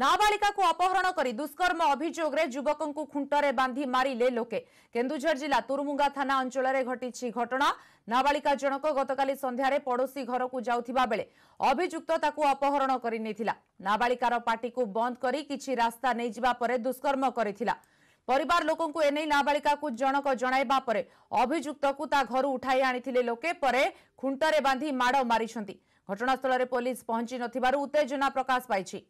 નાબાલિકાકુ અપહરણ કરી દુષ્કર્મ અભિયોગરે યુવકંકુ ખુંટરે બાંધી મારિલે લોકે કેન્દુઝર જિલ્લા તુરમુંગા થાના અંચળરે ઘટીଛି ઘટના નાબાલિકા જણક ગતકાલી સંધ્યારે પડોશી ઘરકુ જાઉଥିବା બેલે અભિયુક્ત તાકુ અપહରଣ કરી નેથિલા નાબાલિકાર પાટીકુ બંધ કરી કિછી રાસ્તા નેઈ જવા પરે દુષ્કર્મ કરીથિલા পরিবার লোক এনে নাবালিকাকু জনক জনাইবা পরে অভিযুক্তকু তা ঘর উঠাই আনিলে লোকে পরে খুঁটরে বাঁধি মাড় মারিছেন ঘটনাস্থলের পুলিশ পৌঁছি নথিবারু উত্তেজনা প্রকাশ পাইছে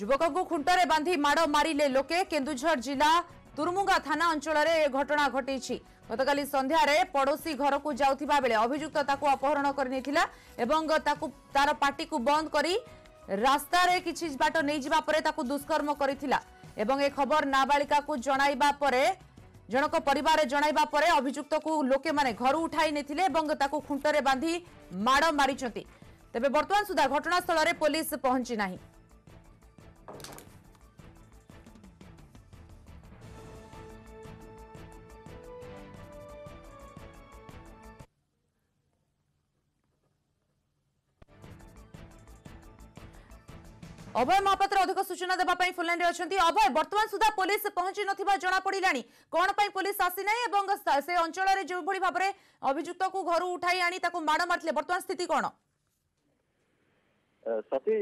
ଯୁବକଙ୍କୁ ଖୁଣ୍ଟରେ ବାନ୍ଧି ମାଡ଼ ମାରିଲେ ଲୋକେ କେନ୍ଦୁଝର ଜିଲ୍ଲା ତୁରମୁଙ୍ଗା ଥାନା ଅଞ୍ଚଳରେ ଏ ଘଟଣା ଘଟିଛି ଗତକାଲି ସନ୍ଧ୍ୟାରେ ପଡ଼ୋଶୀ ଘରକୁ ଯାଉଥିବା ବେଳେ ଅଭିଯୁକ୍ତ ତାକୁ ଅପହରଣ କରିନେଇଥିଲା ଏବଂ ତାକୁ ତାର ପାଟିକୁ ବନ୍ଦ କରି ରାସ୍ତାରେ କିଛି ବାଟ ନେଇଯିବା ପରେ ତାକୁ ଦୁଷ୍କର୍ମ କରିଥିଲା ଏବଂ ଏ ଖବର ନାବାଳିକାକୁ ଜଣାଇବା ପରେ ଜଣକ ପରିବାର ଜଣାଇବା ପରେ ଅଭିଯୁକ୍ତକୁ ଲୋକମାନେ ଘରୁ ଉଠାଇ ନେଇଥିଲେ ଏବଂ ତାକୁ ଖୁଣ୍ଟରେ ବାନ୍ଧି ମାଡ଼ ମାରିଛନ୍ତି ତେବେ ବର୍ତ୍ତମାନ ସୁଦ୍ଧା ଘଟଣାସ୍ଥଳରେ ପୋଲିସ ପହଞ୍ଚି ନାହିଁ অভয় মহাপাত্র অধিক সূচনা দেওয়া ফোনলাইন অনেক অভয় বর্তমান সুদ্ধা পুলিশ পৌঁছি নপড়া কণ পুলিশ আসি না এবং সে অঞ্চলের যেভাবে ভাবে অভিযুক্ত ঘর উঠাই আনি তাকে মাড় মারিলে বর্তমান স্থিতি কোণ সাথী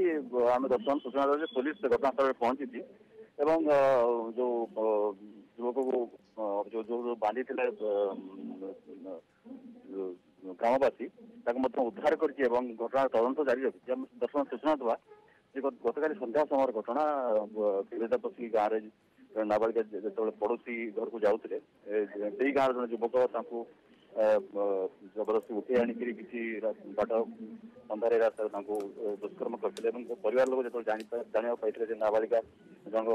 আমি বর্তমান সূচনা দেওয়া পুলিশ ঘটনাস্থলে পৌঁছিছি এবং যে যুবককে বাঁধি গ্রামবাসী তাকে উদ্ধার করেছি এবং ঘটনার তদন্ত জারি রাখছি দর্শন সূচনা দেওয়া ଗତକାଲି ସନ୍ଧ୍ୟା ସମୟର ଘଟଣା ବିରଜାପତି ଗାଁରେ ନାବାଳିକା ଯେତେବେଳେ ପଡ଼ୋଶୀ ଘରକୁ ଯାଉଥିଲେ ସେଇ ଗାଁର ଜଣେ ଯୁବକ ତାଙ୍କୁ ଜବରଦସ୍ତି ଉଠେଇ ଆଣିକିରି କିଛି ବାଟ ଅନ୍ଧାରେ ରାସ୍ତାରେ ତାଙ୍କୁ ଦୁଷ୍କର୍ମ କରିଥିଲେ ଏବଂ ପରିବାର ଲୋକ ଯେତେବେଳେ ଜାଣି ଜାଣିବାକୁ ପାଇଥିଲେ ଯେ ନାବାଳିକା ଜଣକ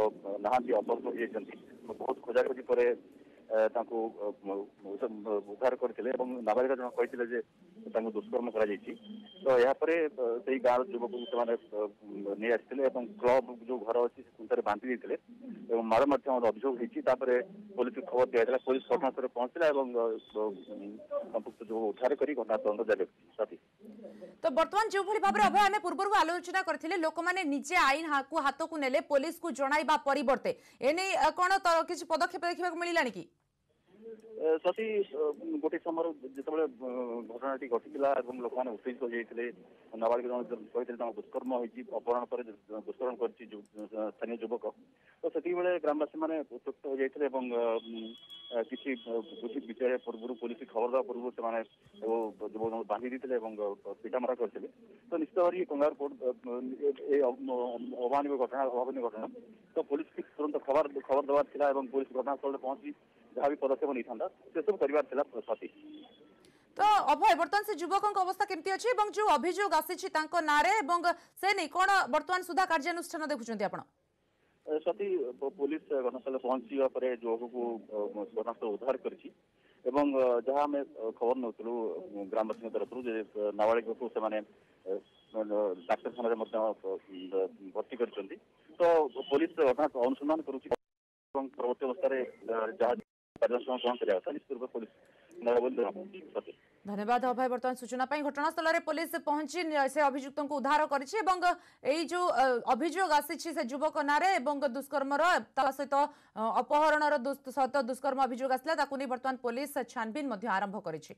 ନାହାନ୍ତି ଅବସ୍ଥ ହୋଇଯାଇଛନ୍ତି ବହୁତ ଖୋଜାଖୋଜି ପରେ ତାଙ୍କୁ ଉଦ୍ଧାର କରିଥିଲେ ଏବଂ ନାବାଳିକା ଜଣକ କହିଥିଲେ ଯେ ତାଙ୍କୁ ଦୁଷ୍କର୍ମ କରାଯାଇଛି ତ ଏହାପରେ ସେଇ ଗାଁର ଯୁବକକୁ ସେମାନେ ନେଇ ଆସିଥିଲେ ଏବଂ କ୍ଲବ ଯୋଉ ଘର ଅଛି ସେ ବାନ୍ଧି ଦେଇଥିଲେ ଏବଂ ମାଡ଼ ମଧ୍ୟ ଅଭିଯୋଗ ହେଇଛି ତାପରେ ପୋଲିସକୁ ଖବର ଦିଆଯାଇଥିଲା ପୋଲିସ ଘଟଣାସ୍ଥଳରେ ପହଞ୍ଚିଲା ଏବଂ ସମ୍ପୃକ୍ତ ଯୁବକ ଉଦ୍ଧାର କରି ଘଟଣା ତଦନ୍ତ ଜାରି ରଖିଛି তো বর্তমান যেভাবে ভাবে অভয় আমি পূর্বর আলোচনা করে লোকমানে নিজে আইন কু হাতকু নেলে পুলিশ কু জনাইবা পরিবর্তে এনে কোণ কিছু পদক্ষেপ দেখা মিলা কি ପ୍ରତି ଗୋଟେ ସମୟରେ ଯେତେବେଳେ ଘଟଣାଟି ଘଟିଥିଲା ଏବଂ ଲୋକମାନେ ଉତ୍ତେଜିତ ହୋଇଯାଇଥିଲେ ନାବାଳିକ ଜଣେ କହିଥିଲେ ତାଙ୍କ ଦୁଷ୍କର୍ମ ହୋଇଛି ଅପହରଣ ପରେ ଦୁଷ୍କର୍ମ କରିଛି ସ୍ଥାନୀୟ ଯୁବକ ତ ସେତିକିବେଳେ ଗ୍ରାମବାସୀମାନେ ଉତ୍ତ୍ୟକ୍ତ ହୋଇଯାଇଥିଲେ ଏବଂ କିଛି ବୁଝି ବିଚାର ପୂର୍ବରୁ ପୋଲିସ ଖବର ଦେବା ପୂର୍ବରୁ ସେମାନେ ଯୁବକ ଜଣକୁ ବାନ୍ଧି ଦେଇଥିଲେ ଏବଂ ପିଟାମରା କରିଥିଲେ ତ ନିଶ୍ଚିତ ଭାବରେ କଙ୍ଗାର କୋର୍ଟ ଏ ଅଭାବନୀୟ ଘଟଣା ଅଭାବନୀୟ ଘଟଣା ତ ପୋଲିସ ତୁରନ୍ତ ଖବର ଖବର ଦେବାର ଥିଲା ଏବଂ ପୋଲିସ ଘଟଣାସ୍ଥଳରେ ପହଞ୍ଚି ଯାହା ବି ପଦକ୍ଷେପ ନେଇଥାନ୍ତା ସେସବୁ କରିବାର ଥିଲା ସ୍ୱାତି ତ ଅଭୟ ବର୍ତ୍ତମାନ ସେ ଯୁବକଙ୍କ ଅବସ୍ଥା କେମିତି ଅଛି ଏବଂ ଯୋଉ ଅଭିଯୋଗ ଆସିଛି ତାଙ୍କ ନାଁରେ ଏବଂ ସେ ନେଇ କଣ ବର୍ତ୍ତମାନ ସୁଦ୍ଧା କାର୍ଯ୍ୟାନୁଷ୍ଠାନ ଦେଖୁଛନ୍ତି ଆପଣ ସତୀ ପୋଲିସ ଘଟଣାସ୍ଥଳରେ ପହଞ୍ଚିବା ପରେ ଯୁବକକୁ ଘଟଣାସ୍ଥଳ ଉଦ୍ଧାର କରିଛି ଏବଂ ଯାହା ଆମେ ଖବର ନେଉଥିଲୁ ଗ୍ରାମବାସୀଙ୍କ ତରଫରୁ ଯେ ନାବାଳିକକୁ ସେମାନେ ଡାକ୍ତରଖାନାରେ ମଧ୍ୟ ଭର୍ତ୍ତି କରିଛନ୍ତି ତ ପୋଲିସ ଘଟଣା ଅନୁସନ୍ଧାନ କରୁଛି ଏବଂ ପରବର୍ତ୍ତୀ ଅବସ୍ଥାରେ ଯାହା ধন্যবাদ অভয় বর্তমান সূচনা পাই ঘটনাস্থলে পুলিশ পৌঁছি সে অভিযুক্ত উদ্ধার করেছে এবং এই যে অভিযোগ আসিছে সে যুবক নাঁরে এবং দুষ্কর্মর তা সহ অপহরণর সহ দুষ্কর্ম অভিযোগ আসলে তাকে নিয়ে বর্তমান পুলিশ ছানবিন আরম্ভ করেছে